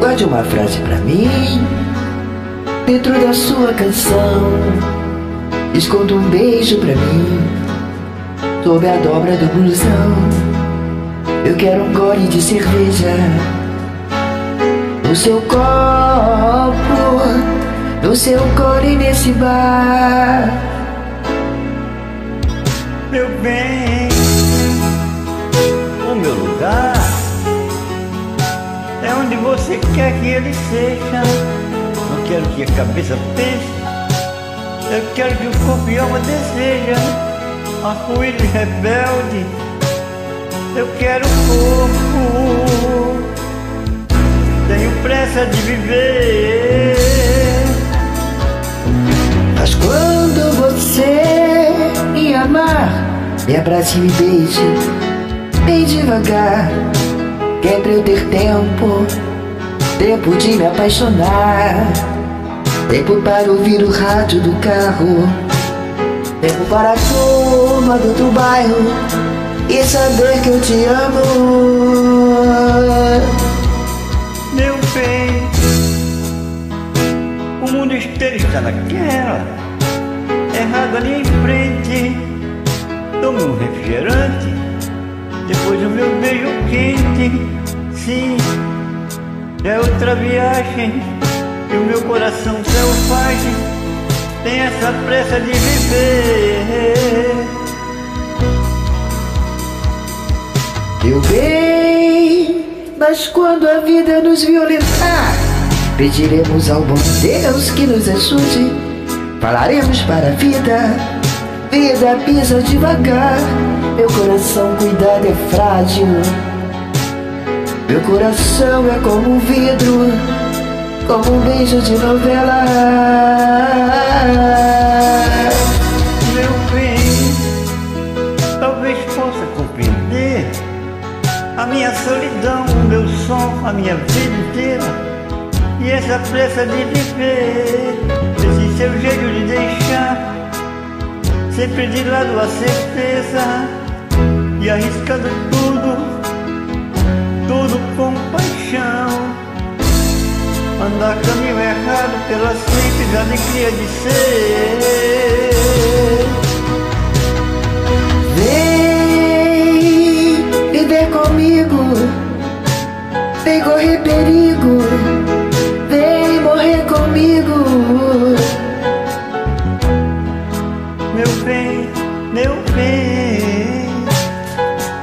Mande uma frase pra mim. Dentro da sua canção Esconda um beijo pra mim. Sob a dobra do blusão Eu quero um gole de cerveja. No seu copo No seu gole nesse bar É onde você quer que ele seja. Não quero que a cabeça pense. Eu quero que o corpo e alma deseja Arco-íris rebelde. Eu quero corpo. Tenho pressa de viver. Mas quando você me amar Me abrace e me beije Bem devagar Que é ter tempo? Tempo de me apaixonar. Tempo para ouvir o rádio do carro. Tempo para a turma do outro bairro E saber que eu te amo. Meu bem O mundo inteiro está naquela Errado ali em frente Tome um refrigerante Depois o meu beijo quente Sim, é outra viagem e o meu coração selvagem tem essa pressa de viver. Meu bem, mas quando a vida nos violentar, pediremos ao bom Deus que nos ajude. Falaremos para a vida, vida pisa devagar. Meu coração, cuidado, é frágil. Meu coração é como um vidro como um beijo de novela. Meu bem, talvez possa compreender a minha solidão, o meu som, a minha vida inteira. E essa pressa de viver, esse seu jeito de deixar sempre de lado a certeza e arriscando tudo, tudo com paixão. Andar caminho errado pela simples alegria de ser. Vem viver comigo Vem correr perigo Vem morrer comigo. Meu bem, meu bem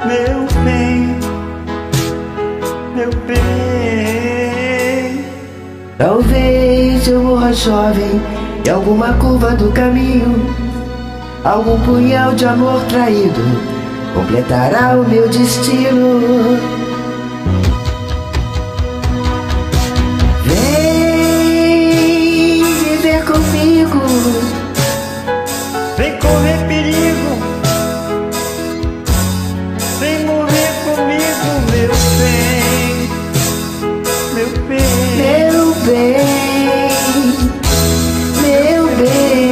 Meu bem Meu bem. Talvez eu morra jovem Em alguma curva do caminho. Algum punhal de amor traído Completará o meu destino bem Meu bem